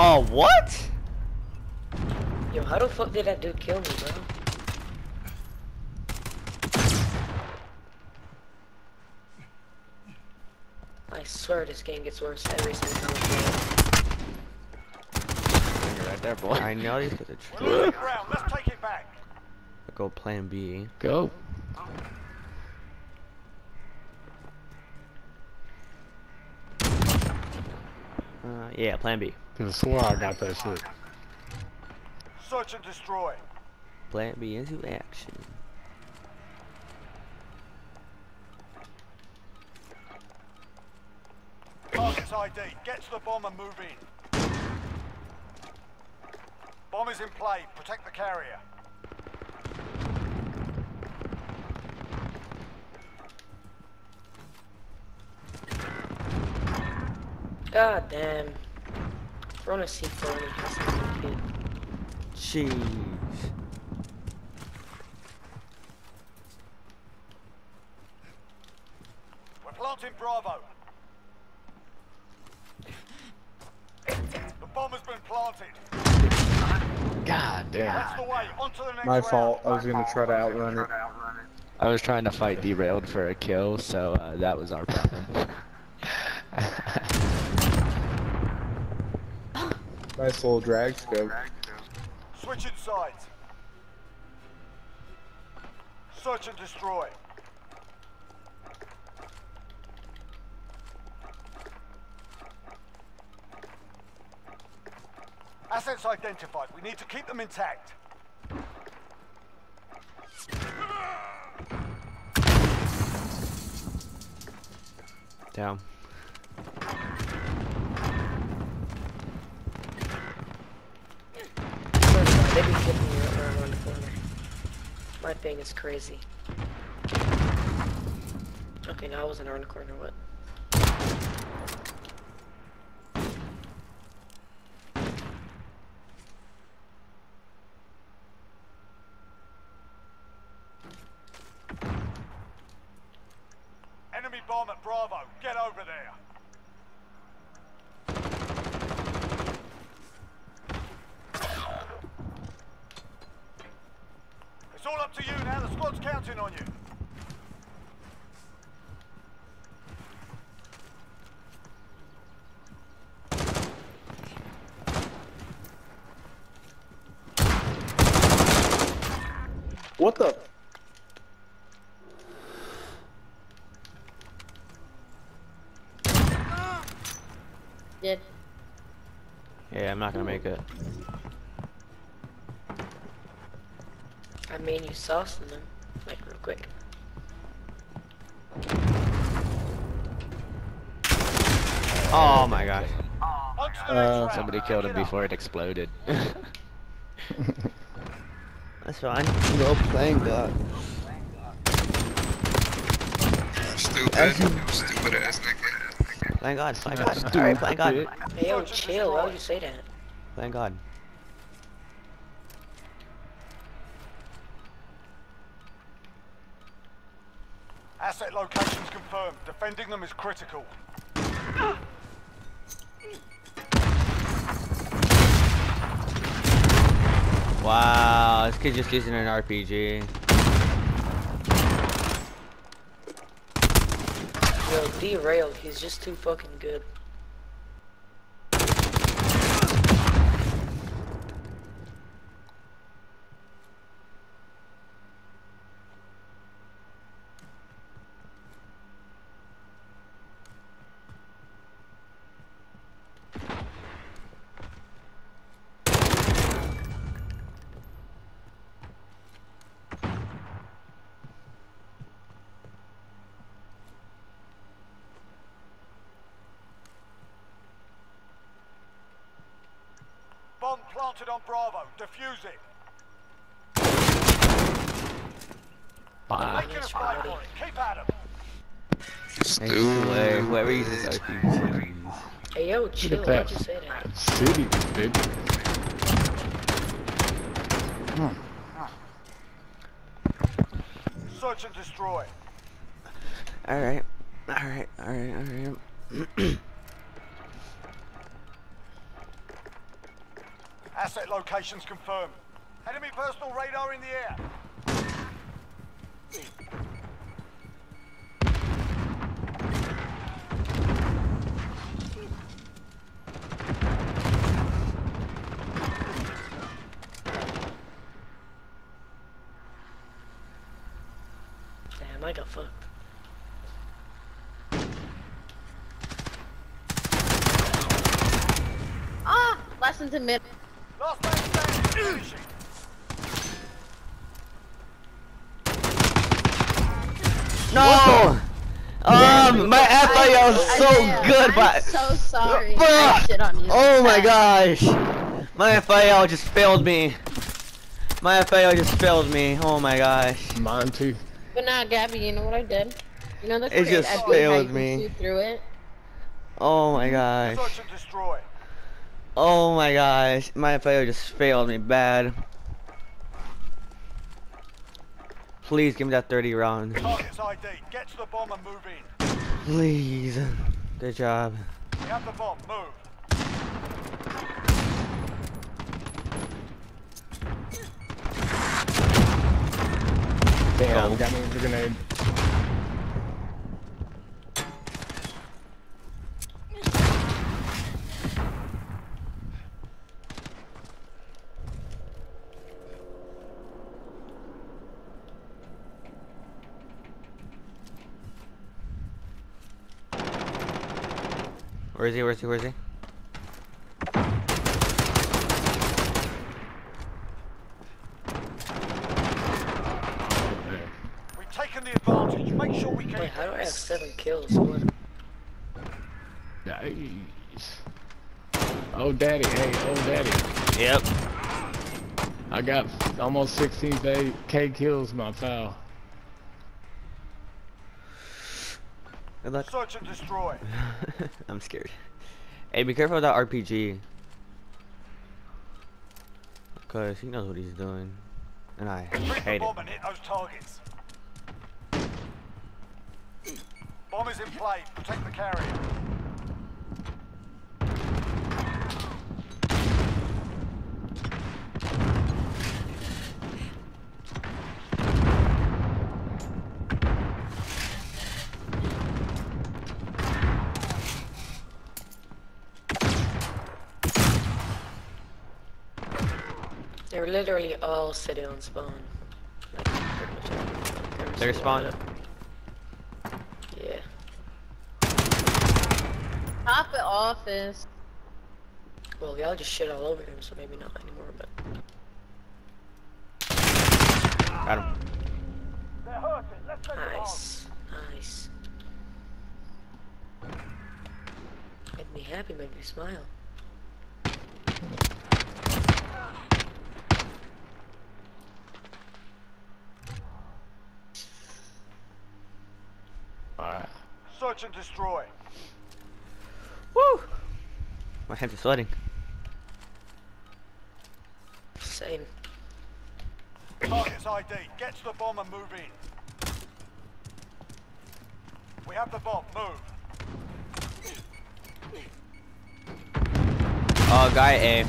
Oh, what? Yo, how the fuck did that dude kill me, bro? I swear this game gets worse every single time. I play You're right there, boy. I know these guys are We're losing tr- ground. Let's take it back. Go plan B. Go. Uh, yeah, plan B. Cause I swore I got that shit. Search and destroy. Plan B into action. Target's ID. Get to the bomb and move in. Bomb is in play. Protect the carrier. God damn. We're on a C4 and he has something Jeez. We're planting Bravo. The bomb has been planted. God damn. That's the way. On to the next My round. fault. I was gonna try to outrun it. I was trying to fight derailed for a kill, so uh, that was our problem. Nice little drag scope. Switching sides. Search and destroy. Assets identified. We need to keep them intact. Down. First, they be getting around the corner. My thing is crazy. Okay, now I wasn't around the corner, what? Enemy bomb at Bravo. Get over there. It's all up to you now. The squad's counting on you. What the? Did. Yeah, I'm not gonna make it. I mean, you saucing them. Like, real quick. Oh my god. On to the Uh. Somebody killed him before it exploded. That's fine. Go playing God. Stupid. Stupid ass nigga. Playing God. thank God. Alright, playing God. Hey, yo, chill. Why would you say that? Thank God. Asset locations confirmed. Defending them is critical. Wow, this kid just using an RPG. Yo, derailed. He's just too fucking good. Bomb on Bravo. Defuse it. Bye. Making a fight. Keep at 'em. I swear, whoever uses RPG. Hey, yo, chill. that. Why'd you say that? City, baby. Search and destroy. Alright. Alright, alright, alright. Asset locations confirmed. Enemy personal radar in the air. Damn, I got fucked. Ah! Lessons in mid. Last man standing. Finishing. No! Um, my FIL is so Isaiah, good, I'm but so sorry. Bruh. Shit on you. oh my gosh, my FIL just failed me. My FIL just failed me. Oh my gosh. Mine too. But now, Gabby, you know what I did? You know the It just failed how you can me. through it. Oh my gosh. Search and destroy. Oh my gosh. My FIO just failed me bad. Please give me that 30 round. ID. Get to the bomb and move in. Please. Good job. We have the bomb. Move. Damn, got me with a grenade. Where is he? Where is he? Where is he? We've taken the advantage. Make sure we keep Wait, how do I have seven kills? What? Nice. Oh daddy, hey, oh daddy. Yep. I got almost 16 K kills my foul. Good luck. Search and destroy. I'm scared. Hey, be careful with that RPG. Cause he knows what he's doing. And I hate it. and hit those targets. Bomb is in play. Protect the carrier. They were literally all sitting on spawn. Like, pretty much everyone. They were They're so spawn? lined up. Yeah. Top it office. Well, y'all just shit all over him, so maybe not anymore, but. Got him. They're hurting. Let's take them on. Nice. Nice. Made me happy, made me smile. Alright. Search and destroy. Woo! My hands are sweating. Same. Target's ID. Get to the bomb and move in. We have the bomb. Move. Oh, guy A.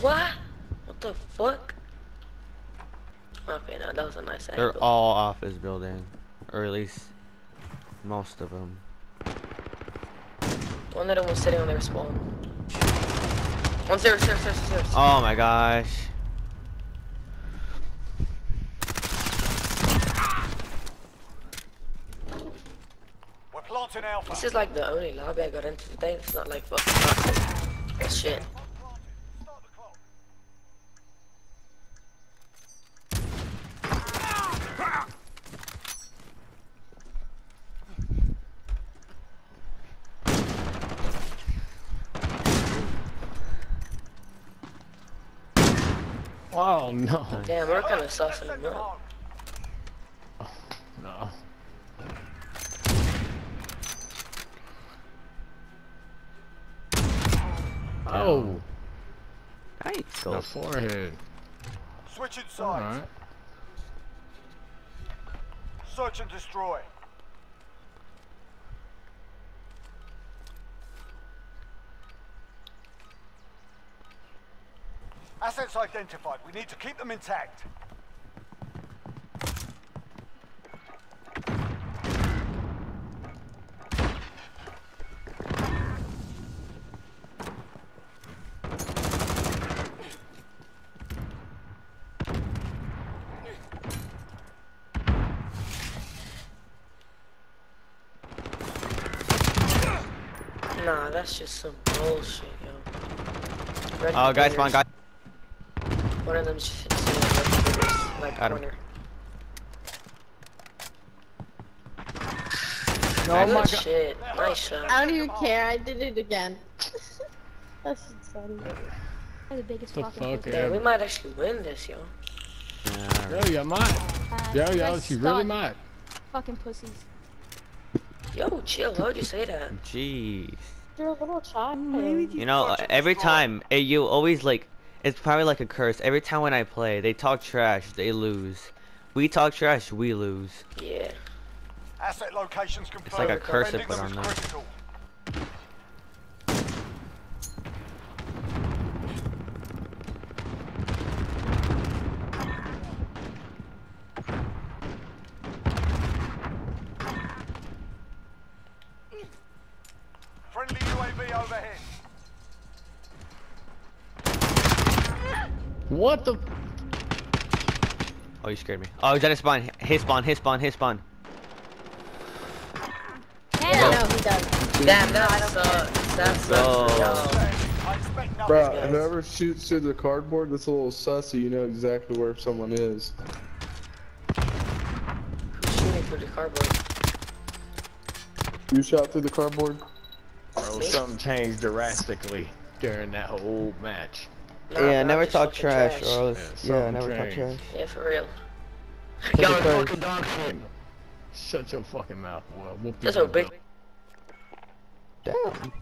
what? What the fuck? Okay, no, that was a nice They're angle. all off his building. Or at least most of them. One of them was sitting on their spawn. One stairs, stairs, stairs, stairs. Oh my gosh. We're planting Alpha. This is like the only lobby I got into today. It's not like fucking That's shit. Oh no. Damn, we're kind of sussing Send them them up. home. No. Oh. Nice My goals. forehead. Switching sides. Alright. Search and destroy. Assets identified. We need to keep them intact. Nah, that's just some bullshit, yo. Red Oh, guys, spawn, containers. guys. One of them's just sitting in like Got him. corner. Oh Good my god. shit. Nice shot. I don't even care. I did it again. That's insane. The biggest The fuck. Yeah, we might actually win this, yo. Yeah, Yo, you might. Uh, Yo, yo, she really might. Fucking pussies. Yo, chill. Why'd you say that? Jeez. You're a little child. You know, uh, every time eh, you always like, it's probably like a curse. Every time when I play, they talk trash, they lose. We talk trash, we lose. Yeah. Asset locations confirmed. like a curse they put on is them. critical. Friendly UAV overhead. What the? Oh, you scared me. Oh, he's at his spawn. His spawn, his spawn, his spawn. Yeah, no, he does. Damn, that sucks. That sucks go. for y'all. I expect nothing. Bro, whoever shoots through the cardboard that's a little sussy, you know exactly where someone is. Who's shooting through the cardboard? You shot through the cardboard? Bro, something changed drastically during that whole match. Nah, yeah, bro, never talk fucking trash, or else. Yeah, Yeah, something never talk trash. trash. Yeah, for real. Take Y'all a are curse. fucking dog shit. Shut your fucking mouth, boy. Whoop That's your a big. Damn.